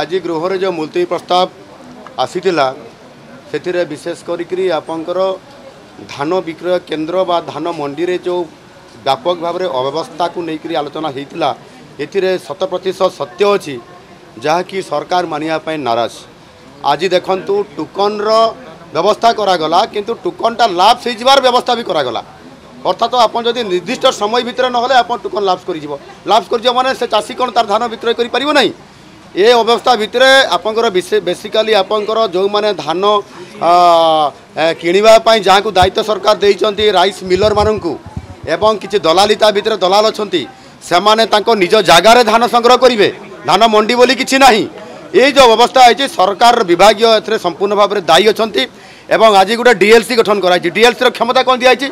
আজি গৃহরে যে মুলতবী প্রস্তাব আসিলা সেতিরে বিশেষ করি আপনার ধান বিক্রয় কেন্দ্র বা ধান মন্ডিরে যে ব্যাপক ভাবে অব্যবস্থাকে নেই আলোচনা হয়েছিল এতে শত প্রতিশত সত্য অছি যা কি সরকার মানিয়া নারাজ আজি দেখুন টুকনর ব্যবস্থা করাগলা কিন্তু টুকনটা লাভ হয়ে যাবার ব্যবস্থা বি করাগলা অর্থাৎ আপনার যদি নির্দিষ্ট সময় ভিতরে নহলে আপনার টুকন লাভ করে যাব লাভ করে যাব মানে সে চাষী কোণ তার ধান বিক্রয় করে পারিব না ଏ ଅବସ୍ଥା ଭିତରେ ଆପଣଙ୍କର ବେସିକାଲି ଆପଣଙ୍କର ଯେଉଁମାନେ ଧାନ କିଣିବା ପାଇଁ ଯାହାକୁ ଦାୟିତ୍ୱ ସରକାର ଦେଇଛନ୍ତି ରାଇସ୍ ମିଲରମାନଙ୍କୁ ଏବଂ କିଛି ଦଲାଲି ତା ଭିତରେ ଦଲାଲ ଅଛନ୍ତି ସେମାନେ ତାଙ୍କ ନିଜ ଜାଗାରେ ଧାନ ସଂଗ୍ରହ କରିବେ ଧାନ ମଣ୍ଡି ବୋଲି କିଛି ନାହିଁ ଏଇ ଯେଉଁ ଅବସ୍ଥା ହେଇଛି ସରକାର ବିଭାଗୀୟ ଏଥିରେ ସମ୍ପୂର୍ଣ୍ଣ ଭାବରେ ଦାୟୀ ଅଛନ୍ତି ଏବଂ ଆଜି ଗୋଟେ ଡିଏଲ୍ସି ଗଠନ କରାଯାଇଛି ଡିଏଲ୍ସିର କ୍ଷମତା କ'ଣ ଦିଆଯାଇଛି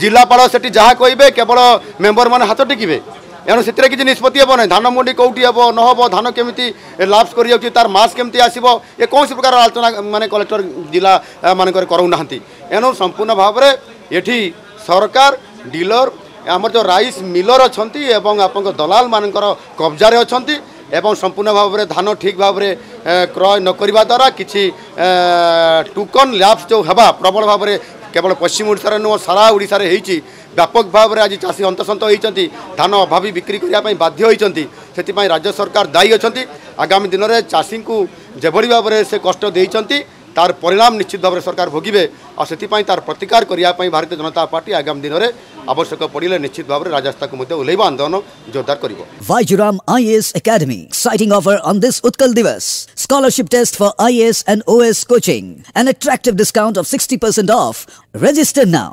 ଜିଲ୍ଲାପାଳ ସେଠି ଯାହା କହିବେ କେବଳ ମେମ୍ବରମାନେ ହାତ ଟେକିବେ ଏଣୁ ସେଥିରେ କିଛି ନିଷ୍ପତ୍ତି ହେବ ନାହିଁ ଧାନ ମଣ୍ଡି କେଉଁଠି ହେବ ନ ହେବ ଧାନ କେମିତି ଲାଭ କରିଯାଉଛି ତାର ମାସ୍କ କେମିତି ଆସିବ ଏ କୌଣସି ପ୍ରକାର ଆଲୋଚନା ମାନେ କଲେକ୍ଟର ଜିଲ୍ଲାମାନଙ୍କରେ କରାଉନାହାନ୍ତି ଏଣୁ ସମ୍ପୂର୍ଣ୍ଣ ଭାବରେ ଏଠି ସରକାର ଡିଲର ଆମର ଯେଉଁ ରାଇସ୍ ମିଲର ଅଛନ୍ତି ଏବଂ ଆପଣଙ୍କ ଦଲାଲମାନଙ୍କର କବ୍ଜାରେ ଅଛନ୍ତି ଏବଂ ସମ୍ପୂର୍ଣ୍ଣ ଭାବରେ ଧାନ ଠିକ୍ ଭାବରେ କ୍ରୟ ନ କରିବା ଦ୍ୱାରା କିଛି ଟୋକନ୍ ଲ୍ୟାପ୍ସ ଯେଉଁ ହେବା ପ୍ରବଳ ଭାବରେ କେବଳ ପଶ୍ଚିମ ଓଡ଼ିଶାରେ ନୁହଁ ସାରା ଓଡ଼ିଶାରେ ହେଇଛି ବ୍ୟାପକ ଭାବରେ ଆଜି ଚାଷୀ ହନ୍ତସନ୍ତ ହୋଇଛନ୍ତି ଧାନ ଅଭାବୀ ବିକ୍ରି କରିବା ପାଇଁ ବାଧ୍ୟ ହୋଇଛନ୍ତି ସେଥିପାଇଁ ରାଜ୍ୟ ସରକାର ଦାୟୀ ଅଛନ୍ତି ଆଗାମୀ ଦିନରେ ଚାଷୀଙ୍କୁ ଯେଭଳି ଭାବରେ ସେ କଷ୍ଟ ଦେଇଛନ୍ତି ତାର ପରିଣାମ ନିଶ୍ଚିତ ଭାବରେ ସରକାର ଭୋଗିବେ ଆଉ ସେଥିପାଇଁ ତାର ପ୍ରତିକାର କରିବା ପାଇଁ ଭାରତୀୟ ଜନତା ପାର୍ଟି ଆଗାମୀ ଦିନରେ ଆବଶ୍ୟକ ପଡ଼ିଲେ ନିଶ୍ଚିତ ଭାବରେ ରାଜସ୍ଥାକୁ ମଧ୍ୟ ଓହ୍ଲାଇବା ଆନ୍ଦୋଳନ ଜୋରଦାର କରିବ Vaijuram IAS Academy exciting offer on this Utkal Divas scholarship test for IAS and OS coaching an attractive discount of 60% off register now